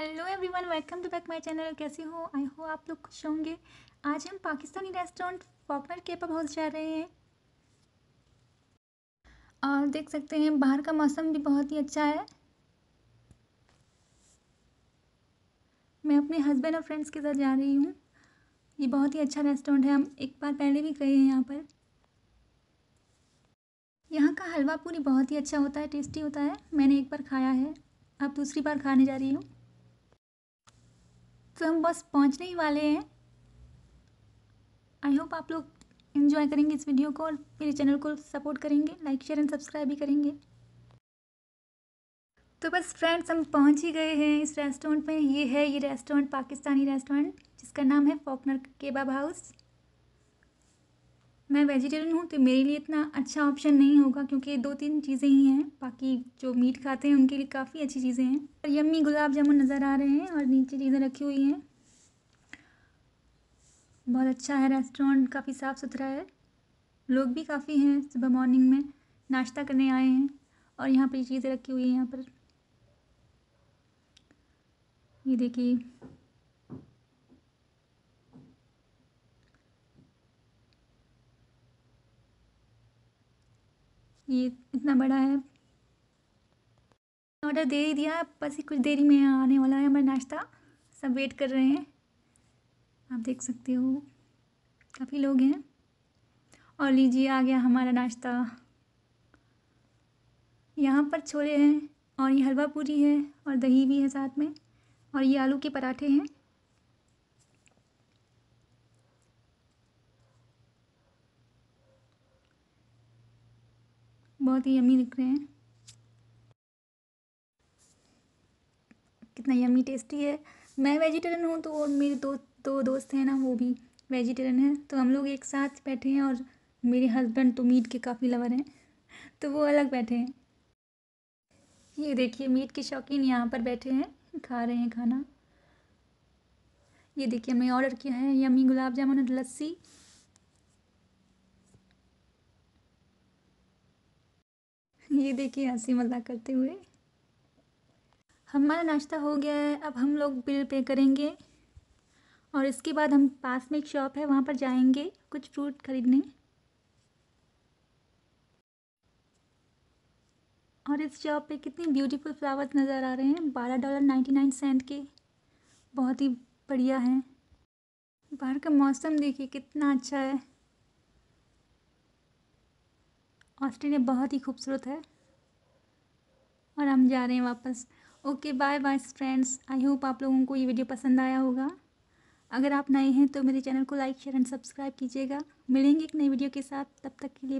Hello everyone welcome to back my channel कैसे हो? आई हो आप लोग खुश होंगे। आज हम पाकिस्तानी रेस्टोरेंट फॉकनर केपअप हाउस जा रहे हैं। और देख सकते हैं, बाहर का मौसम भी बहुत ही अच्छा है। मैं अपने हस्बैंड और फ्रेंड्स के साथ जा रही हूँ। ये बहुत ही अच्छा रेस्टोरेंट है। हम एक बार पहले भी गए हैं यहाँ पर। यहाँ का हलवा पूरी बहुत ही अच्छा होता है टेस्टी होता है। मैंने एक बार खाया है। अब दूसरी बार खाने जा रही हूँ। तो हम बस पहुँचने ही वाले हैं। आई होप आप लोग इन्जॉय करेंगे इस वीडियो को और मेरे चैनल को सपोर्ट करेंगे लाइक शेयर एंड सब्सक्राइब भी करेंगे। तो बस फ्रेंड्स हम पहुँच ही गए हैं इस रेस्टोरेंट में। ये है ये रेस्टोरेंट पाकिस्तानी रेस्टोरेंट जिसका नाम है फॉकनर केबाब हाउस मैं वेजिटेरियन हूँ तो मेरे लिए इतना अच्छा ऑप्शन नहीं होगा क्योंकि दो तीन चीज़ें ही हैं। बाकी जो मीट खाते हैं, उनके लिए काफ़ी अच्छी चीज़ें हैं। और यम्मी गुलाब जामुन नज़र आ रहे हैं और नीचे चीज़ें रखी हुई हैं। बहुत अच्छा है रेस्टोरेंट काफ़ी साफ़ सुथरा है। लोग भी काफ़ी हैं सुबह मॉर्निंग में, नाश्ता करने आए हैं और यहाँ पर ये चीज़ें रखी हुई हैं यहाँ पर। ये देखिए। ये इतना बड़ा है। ऑर्डर दे ही दिया, बस ही कुछ देरी में आने वाला है, हमारा नाश्ता। सब वेट कर रहे हैं। आप देख सकते हो, काफ़ी लोग हैं। और लीजिए, आ गया हमारा नाश्ता। यहाँ पर छोले हैं और ये हलवा पूरी है और दही भी है साथ में और ये आलू के पराठे हैं। बहुत ही यमी दिख रहे हैं। कितना यमी टेस्टी है। मैं वेजिटेरियन हूँ तो और मेरे दो दो दोस्त हैं ना, वो भी वेजिटेरियन हैं। तो हम लोग एक साथ बैठे हैं और मेरे हस्बैंड तो मीट के काफ़ी लवर हैं। तो वो अलग बैठे हैं। ये देखिए मीट के शौकीन यहाँ पर बैठे हैं, खा रहे हैं खाना। ये देखिए, हमने ऑर्डर किया है यमी गुलाब जामुन और लस्सी। ये देखिए, हँसी मज़ाक करते हुए। हमारा नाश्ता हो गया है, अब हम लोग बिल पे करेंगे। और इसके बाद हम पास में एक शॉप है, वहाँ पर जाएँगे कुछ फ्रूट खरीदने। और इस शॉप पे कितनी ब्यूटीफुल फ्लावर्स नज़र आ रहे हैं, बारह डॉलर नाइन्टी नाइन सेंट के। बहुत ही बढ़िया हैं। बाहर का मौसम देखिए, कितना अच्छा है। ऑस्ट्रेलिया बहुत ही खूबसूरत है। और हम जा रहे हैं वापस। Okay bye bye friends I hope आप लोगों को ये वीडियो पसंद आया होगा। अगर आप नए हैं तो मेरे चैनल को लाइक शेयर एंड सब्सक्राइब कीजिएगा। मिलेंगे एक नई वीडियो के साथ। तब तक के लिए